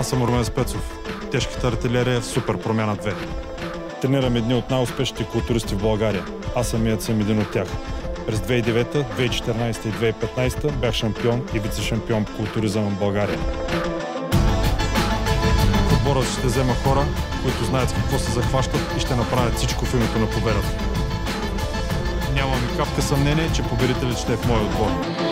Аз съм Румен Спецов. Тежката артилерия е в Супер Промяна 2. Тренирам едни от най-успешните културисти в България. Аз самият съм един от тях. През 2009, 2014 и 2015 бях шампион и вице-шампион по културизъм в България. В отбора ще взема хора, които знаят какво се захващат и ще направят всичко в името на победата. Нямам и капка съмнение, че победителят ще е в моя отбор.